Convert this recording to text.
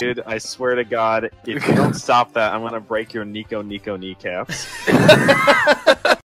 Dude, I swear to God, if you don't stop that, I'm gonna break your Nico Nico kneecaps.